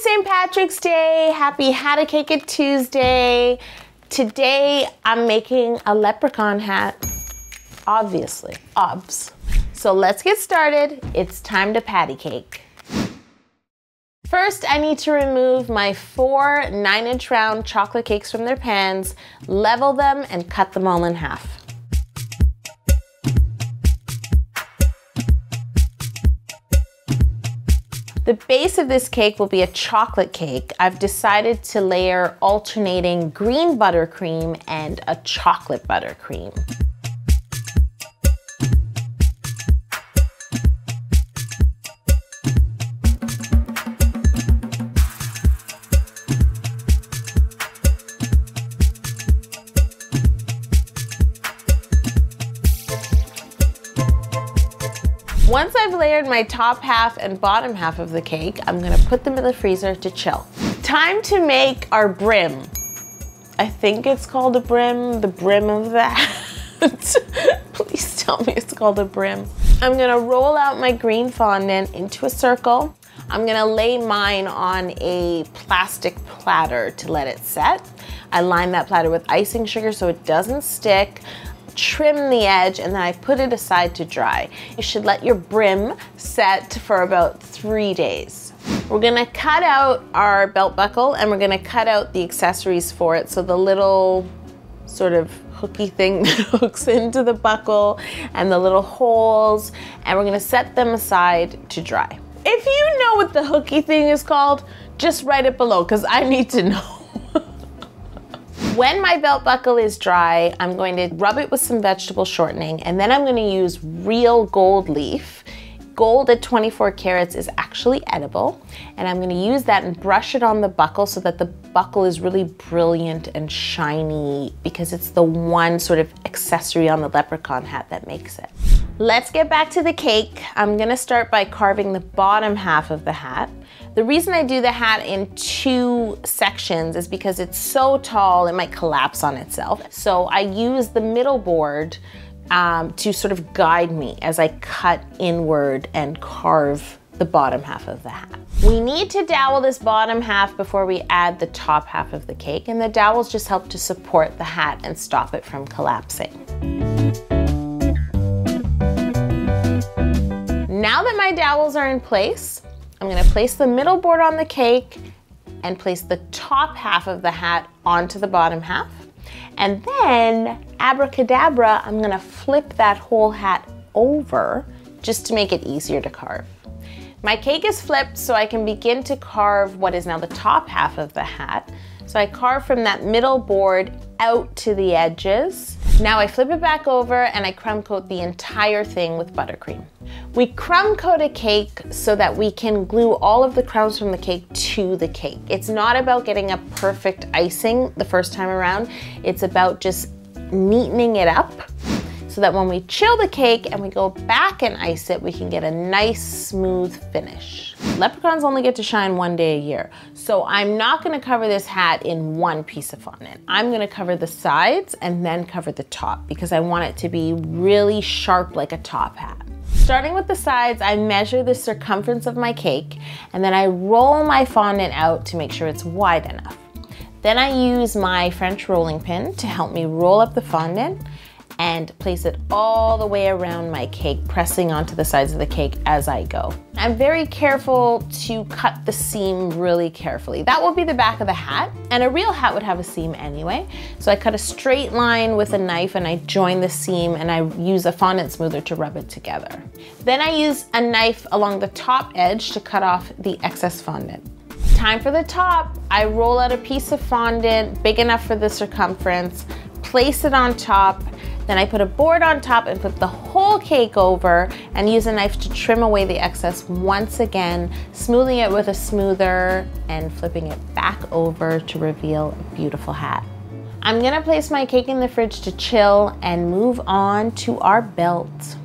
St. Patrick's Day. Happy How to Cake It Tuesday. Today I'm making a leprechaun hat. Obviously, obs. So let's get started. It's time to patty cake. First, I need to remove my four nine inch round chocolate cakes from their pans, level them, and cut them all in half. The base of this cake will be a chocolate cake. I've decided to layer alternating green buttercream and a chocolate buttercream. Once I've layered my top half and bottom half of the cake, I'm gonna put them in the freezer to chill. Time to make our brim. I think it's called a brim, the brim of that. Please tell me it's called a brim. I'm gonna roll out my green fondant into a circle. I'm gonna lay mine on a plastic platter to let it set. I line that platter with icing sugar so it doesn't stick trim the edge, and then I put it aside to dry. You should let your brim set for about three days. We're gonna cut out our belt buckle and we're gonna cut out the accessories for it. So the little sort of hooky thing that hooks into the buckle and the little holes, and we're gonna set them aside to dry. If you know what the hooky thing is called, just write it below because I need to know. When my belt buckle is dry, I'm going to rub it with some vegetable shortening and then I'm gonna use real gold leaf. Gold at 24 carats is actually edible and I'm gonna use that and brush it on the buckle so that the buckle is really brilliant and shiny because it's the one sort of accessory on the leprechaun hat that makes it. Let's get back to the cake. I'm gonna start by carving the bottom half of the hat. The reason I do the hat in two sections is because it's so tall it might collapse on itself. So I use the middle board um, to sort of guide me as I cut inward and carve the bottom half of the hat. We need to dowel this bottom half before we add the top half of the cake and the dowels just help to support the hat and stop it from collapsing. Now that my dowels are in place, I'm gonna place the middle board on the cake and place the top half of the hat onto the bottom half. And then, abracadabra, I'm gonna flip that whole hat over just to make it easier to carve. My cake is flipped so I can begin to carve what is now the top half of the hat. So I carve from that middle board out to the edges. Now I flip it back over and I crumb coat the entire thing with buttercream. We crumb coat a cake so that we can glue all of the crumbs from the cake to the cake. It's not about getting a perfect icing the first time around. It's about just neatening it up so that when we chill the cake and we go back and ice it, we can get a nice smooth finish. Leprechauns only get to shine one day a year, so I'm not gonna cover this hat in one piece of fondant. I'm gonna cover the sides and then cover the top because I want it to be really sharp like a top hat. Starting with the sides, I measure the circumference of my cake and then I roll my fondant out to make sure it's wide enough. Then I use my French rolling pin to help me roll up the fondant and place it all the way around my cake, pressing onto the sides of the cake as I go. I'm very careful to cut the seam really carefully. That will be the back of the hat, and a real hat would have a seam anyway. So I cut a straight line with a knife and I join the seam and I use a fondant smoother to rub it together. Then I use a knife along the top edge to cut off the excess fondant. Time for the top. I roll out a piece of fondant big enough for the circumference, place it on top, then I put a board on top and flip the whole cake over and use a knife to trim away the excess once again, smoothing it with a smoother and flipping it back over to reveal a beautiful hat. I'm gonna place my cake in the fridge to chill and move on to our belt.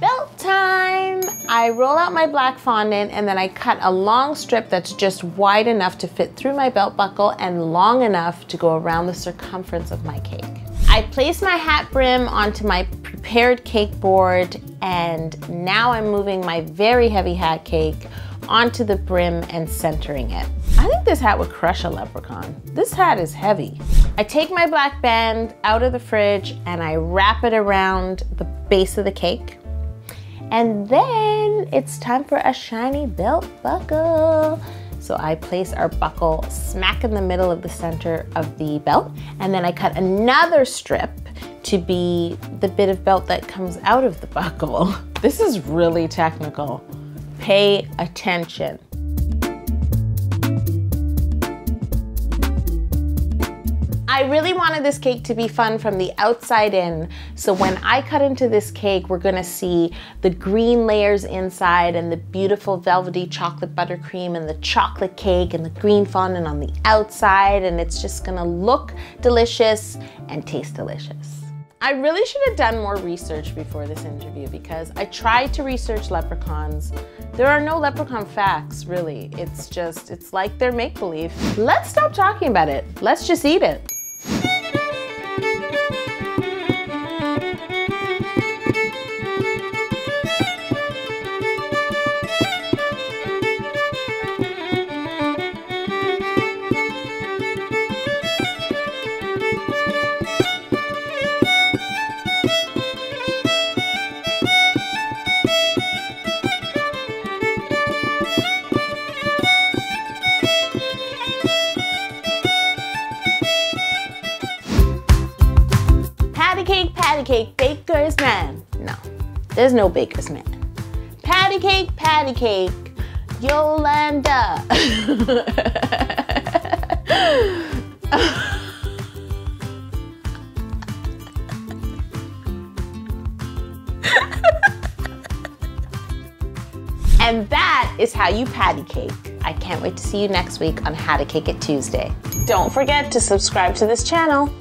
Belt time! I roll out my black fondant and then I cut a long strip that's just wide enough to fit through my belt buckle and long enough to go around the circumference of my cake. I place my hat brim onto my prepared cake board and now I'm moving my very heavy hat cake onto the brim and centering it. I think this hat would crush a leprechaun. This hat is heavy. I take my black band out of the fridge and I wrap it around the base of the cake. And then it's time for a shiny belt buckle. So I place our buckle smack in the middle of the center of the belt. And then I cut another strip to be the bit of belt that comes out of the buckle. This is really technical. Pay attention. I really wanted this cake to be fun from the outside in. So when I cut into this cake, we're gonna see the green layers inside and the beautiful velvety chocolate buttercream and the chocolate cake and the green fondant on the outside. And it's just gonna look delicious and taste delicious. I really should have done more research before this interview because I tried to research leprechauns. There are no leprechaun facts, really. It's just, it's like they're make-believe. Let's stop talking about it. Let's just eat it. Baker's man. No, there's no baker's man. Patty cake, patty cake, Yolanda. and that is how you patty cake. I can't wait to see you next week on How to Cake It Tuesday. Don't forget to subscribe to this channel.